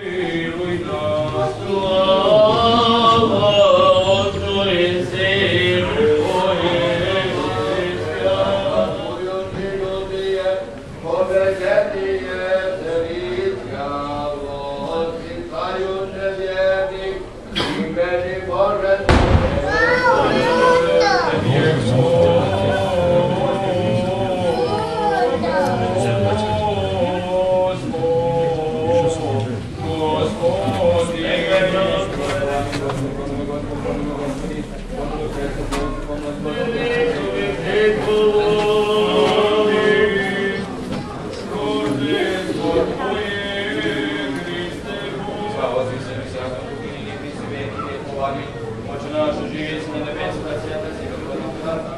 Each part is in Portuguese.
Here we go. Отче наш, живи на небесах, свято сего Твоя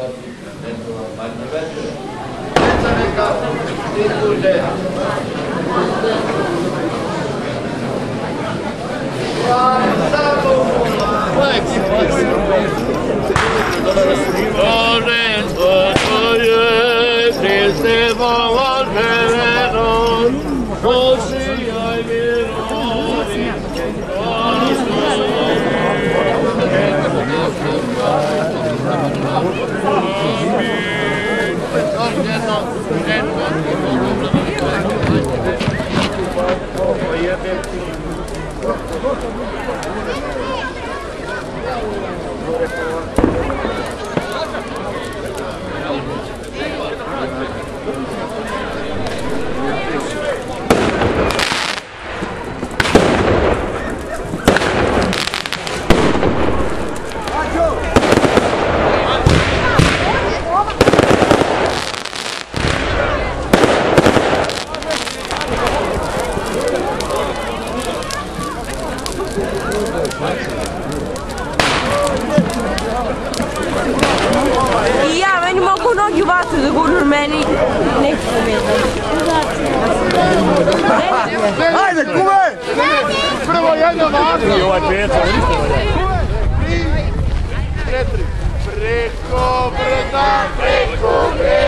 Oh, I ja, meni mogu nogi vatru da gurnu, meni neće se meni. Ajde, kume! Prvo jedna vaga. I ova djeca, vidite ovdje. Četiri. Preko brda, preko brda,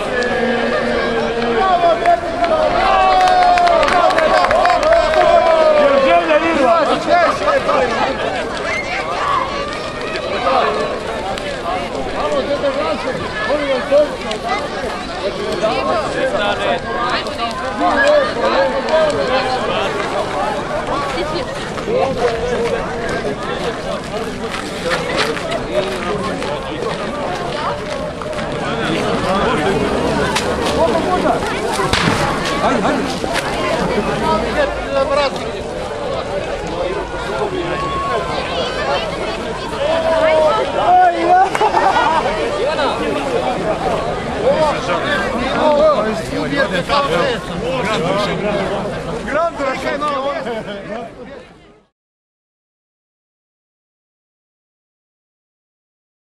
Grande, kaj malo.